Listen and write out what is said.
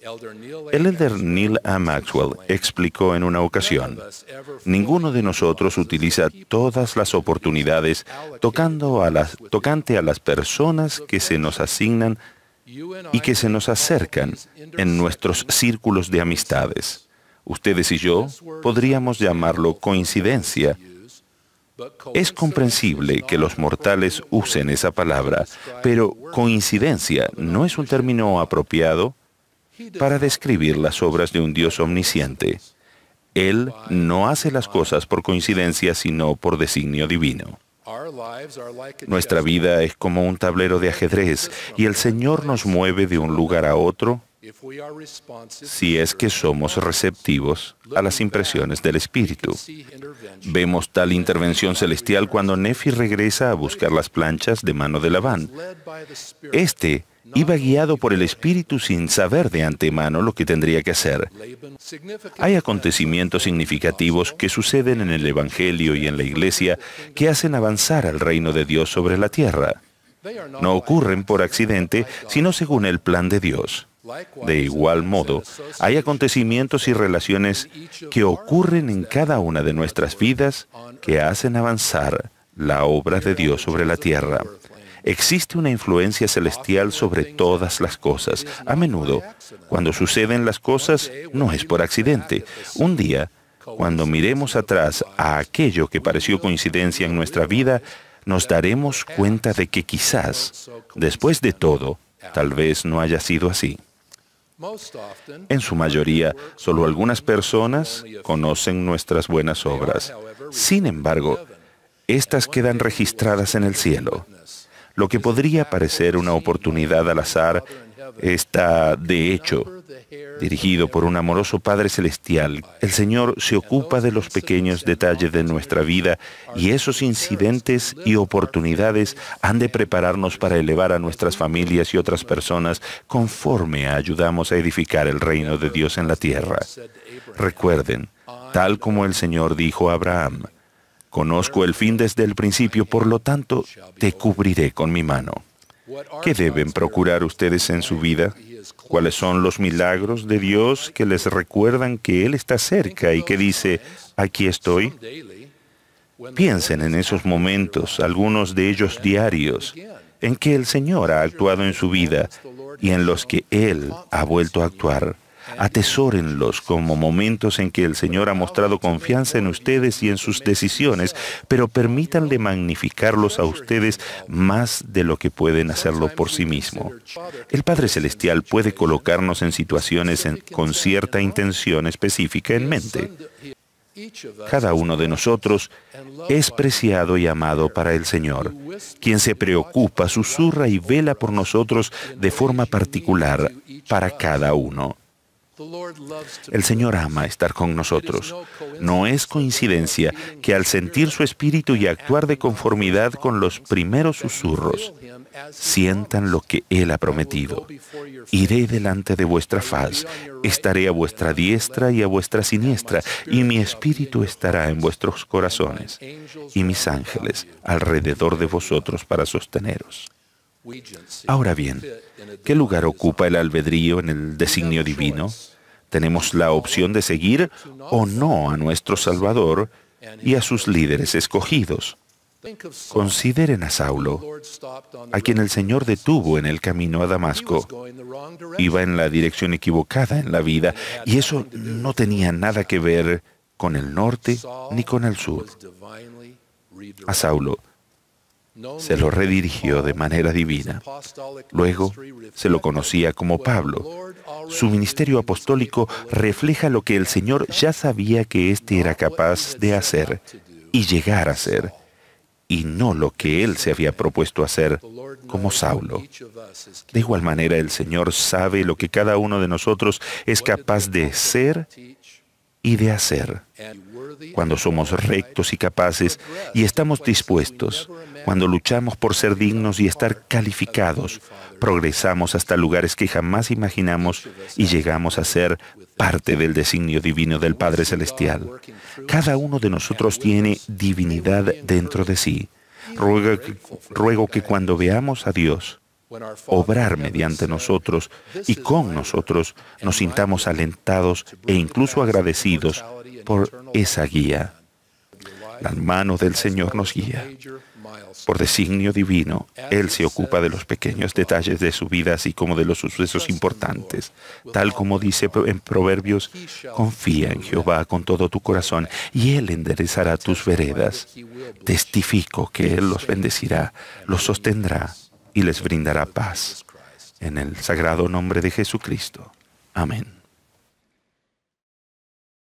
El elder Neil A. Maxwell explicó en una ocasión, ninguno de nosotros utiliza todas las oportunidades tocando a las, tocante a las personas que se nos asignan y que se nos acercan en nuestros círculos de amistades. Ustedes y yo podríamos llamarlo coincidencia. Es comprensible que los mortales usen esa palabra, pero coincidencia no es un término apropiado para describir las obras de un Dios omnisciente. Él no hace las cosas por coincidencia, sino por designio divino. Nuestra vida es como un tablero de ajedrez y el Señor nos mueve de un lugar a otro si es que somos receptivos a las impresiones del Espíritu. Vemos tal intervención celestial cuando Nefi regresa a buscar las planchas de mano de Labán. Este iba guiado por el Espíritu sin saber de antemano lo que tendría que hacer. Hay acontecimientos significativos que suceden en el Evangelio y en la Iglesia que hacen avanzar al reino de Dios sobre la tierra. No ocurren por accidente, sino según el plan de Dios. De igual modo, hay acontecimientos y relaciones que ocurren en cada una de nuestras vidas que hacen avanzar la obra de Dios sobre la tierra. Existe una influencia celestial sobre todas las cosas. A menudo, cuando suceden las cosas, no es por accidente. Un día, cuando miremos atrás a aquello que pareció coincidencia en nuestra vida, nos daremos cuenta de que quizás, después de todo, tal vez no haya sido así. En su mayoría, solo algunas personas conocen nuestras buenas obras. Sin embargo, estas quedan registradas en el cielo. Lo que podría parecer una oportunidad al azar está, de hecho, dirigido por un amoroso Padre Celestial. El Señor se ocupa de los pequeños detalles de nuestra vida y esos incidentes y oportunidades han de prepararnos para elevar a nuestras familias y otras personas conforme ayudamos a edificar el reino de Dios en la tierra. Recuerden, tal como el Señor dijo a Abraham, Conozco el fin desde el principio, por lo tanto, te cubriré con mi mano. ¿Qué deben procurar ustedes en su vida? ¿Cuáles son los milagros de Dios que les recuerdan que Él está cerca y que dice, aquí estoy? Piensen en esos momentos, algunos de ellos diarios, en que el Señor ha actuado en su vida y en los que Él ha vuelto a actuar. Atesórenlos como momentos en que el Señor ha mostrado confianza en ustedes y en sus decisiones, pero permítanle magnificarlos a ustedes más de lo que pueden hacerlo por sí mismo. El Padre Celestial puede colocarnos en situaciones con cierta intención específica en mente. Cada uno de nosotros es preciado y amado para el Señor, quien se preocupa, susurra y vela por nosotros de forma particular para cada uno. El Señor ama estar con nosotros. No es coincidencia que al sentir su espíritu y actuar de conformidad con los primeros susurros, sientan lo que Él ha prometido. Iré delante de vuestra faz, estaré a vuestra diestra y a vuestra siniestra, y mi espíritu estará en vuestros corazones, y mis ángeles alrededor de vosotros para sosteneros. Ahora bien, ¿qué lugar ocupa el albedrío en el designio divino? Tenemos la opción de seguir o no a nuestro Salvador y a sus líderes escogidos. Consideren a Saulo, a quien el Señor detuvo en el camino a Damasco. Iba en la dirección equivocada en la vida y eso no tenía nada que ver con el norte ni con el sur. A Saulo se lo redirigió de manera divina. Luego se lo conocía como Pablo. Su ministerio apostólico refleja lo que el Señor ya sabía que éste era capaz de hacer y llegar a ser, y no lo que él se había propuesto hacer como Saulo. De igual manera, el Señor sabe lo que cada uno de nosotros es capaz de ser y de hacer. Cuando somos rectos y capaces y estamos dispuestos, cuando luchamos por ser dignos y estar calificados, progresamos hasta lugares que jamás imaginamos y llegamos a ser parte del designio divino del Padre Celestial. Cada uno de nosotros tiene divinidad dentro de sí. Ruego que, cuando veamos a Dios, obrar mediante nosotros y con nosotros nos sintamos alentados e incluso agradecidos por esa guía. La mano del Señor nos guía. Por designio divino, Él se ocupa de los pequeños detalles de su vida, así como de los sucesos importantes. Tal como dice en Proverbios, confía en Jehová con todo tu corazón y Él enderezará tus veredas. Testifico que Él los bendecirá, los sostendrá y les brindará paz. En el sagrado nombre de Jesucristo. Amén.